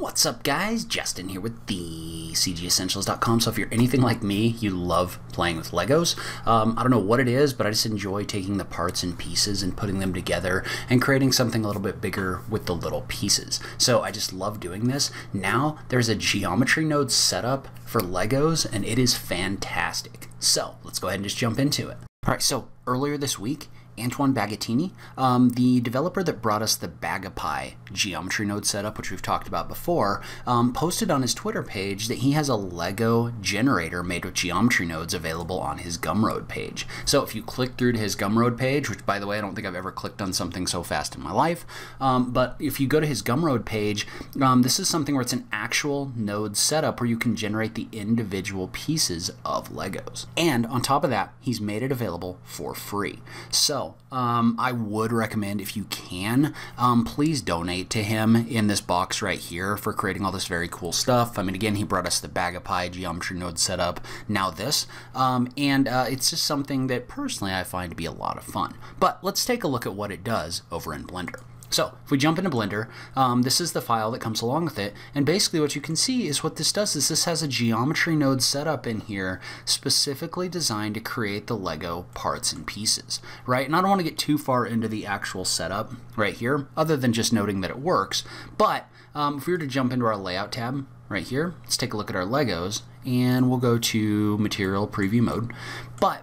What's up guys? Justin here with the CGEssentials.com. So if you're anything like me, you love playing with Legos. Um, I don't know what it is, but I just enjoy taking the parts and pieces and putting them together and creating something a little bit bigger with the little pieces. So I just love doing this. Now there's a geometry node setup for Legos and it is fantastic. So let's go ahead and just jump into it. All right, so earlier this week, Antoine Bagattini, um, the developer that brought us the Bagapie geometry node setup, which we've talked about before, um, posted on his Twitter page that he has a Lego generator made with geometry nodes available on his Gumroad page. So if you click through to his Gumroad page, which by the way, I don't think I've ever clicked on something so fast in my life, um, but if you go to his Gumroad page, um, this is something where it's an actual node setup where you can generate the individual pieces of Legos. And on top of that, he's made it available for free. So um, I would recommend if you can, um, please donate to him in this box right here for creating all this very cool stuff. I mean, again, he brought us the Bagapie geometry node setup, now this, um, and uh, it's just something that personally I find to be a lot of fun. But let's take a look at what it does over in Blender. So if we jump into Blender, um, this is the file that comes along with it. And basically what you can see is what this does is this has a geometry node set up in here specifically designed to create the Lego parts and pieces, right? And I don't want to get too far into the actual setup right here, other than just noting that it works. But um, if we were to jump into our layout tab right here, let's take a look at our Legos and we'll go to material preview mode. But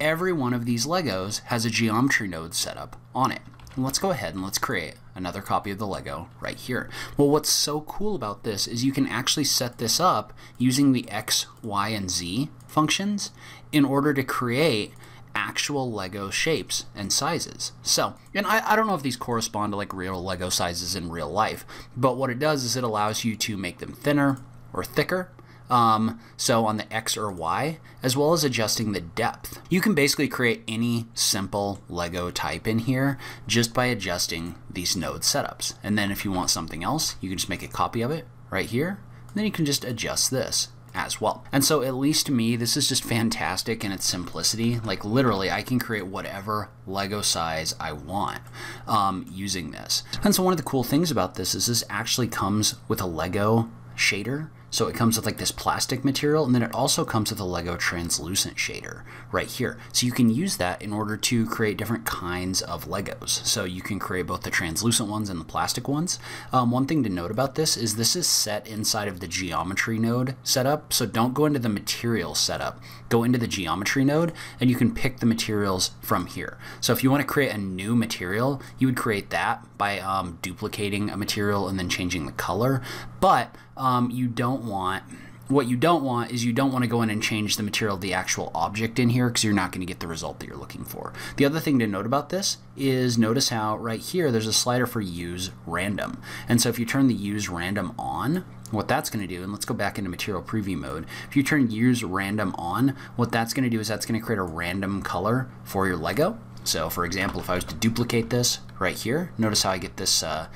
every one of these Legos has a geometry node set up on it let's go ahead and let's create another copy of the Lego right here. Well, what's so cool about this is you can actually set this up using the X, Y, and Z functions in order to create actual Lego shapes and sizes. So, and I, I don't know if these correspond to like real Lego sizes in real life, but what it does is it allows you to make them thinner or thicker um, so on the X or Y, as well as adjusting the depth. You can basically create any simple Lego type in here just by adjusting these node setups. And then if you want something else, you can just make a copy of it right here. then you can just adjust this as well. And so at least to me, this is just fantastic in its simplicity. Like literally, I can create whatever Lego size I want um, using this. And so one of the cool things about this is this actually comes with a Lego shader so it comes with like this plastic material and then it also comes with a Lego translucent shader right here. So you can use that in order to create different kinds of Legos. So you can create both the translucent ones and the plastic ones. Um, one thing to note about this is this is set inside of the geometry node setup. So don't go into the material setup. Go into the geometry node and you can pick the materials from here. So if you want to create a new material, you would create that by um, duplicating a material and then changing the color. But um, you don't want what you don't want is you don't want to go in and change the material of the actual object in here because you're not going to get the result that you're looking for. The other thing to note about this is notice how right here there's a slider for use random. And so if you turn the use random on, what that's going to do, and let's go back into material preview mode. If you turn use random on, what that's going to do is that's going to create a random color for your Lego. So for example, if I was to duplicate this right here, notice how I get this uh,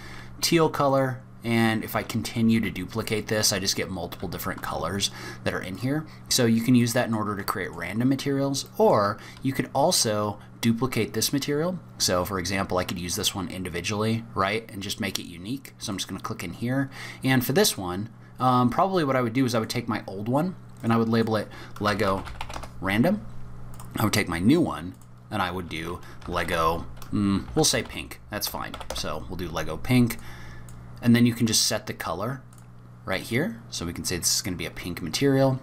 teal color and if I continue to duplicate this I just get multiple different colors that are in here. So you can use that in order to create random materials or you could also duplicate this material. So for example I could use this one individually right and just make it unique. So I'm just gonna click in here. And for this one um, probably what I would do is I would take my old one and I would label it Lego random. I would take my new one and I would do Lego mm, we'll say pink. That's fine. So we'll do Lego pink and then you can just set the color right here. So we can say this is going to be a pink material.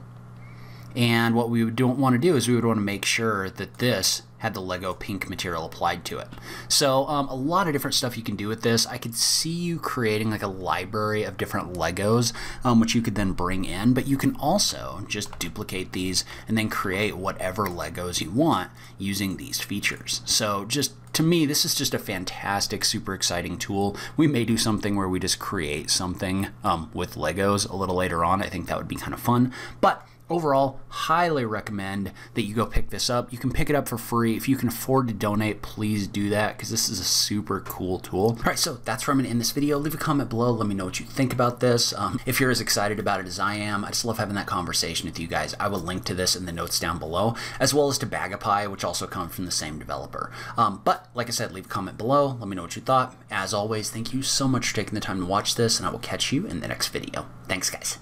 And what we don't want to do is we would want to make sure that this had the Lego pink material applied to it. So um, a lot of different stuff you can do with this. I could see you creating like a library of different Legos, um, which you could then bring in, but you can also just duplicate these and then create whatever Legos you want using these features. So just to me, this is just a fantastic, super exciting tool. We may do something where we just create something um, with Legos a little later on. I think that would be kind of fun. But overall, highly recommend that you go pick this up. You can pick it up for free. If you can afford to donate, please do that because this is a super cool tool. All right, so that's where I'm gonna end this video. Leave a comment below. Let me know what you think about this. Um, if you're as excited about it as I am, I just love having that conversation with you guys. I will link to this in the notes down below, as well as to Bagapie, which also comes from the same developer. Um, but like I said, leave a comment below. Let me know what you thought. As always, thank you so much for taking the time to watch this, and I will catch you in the next video. Thanks, guys.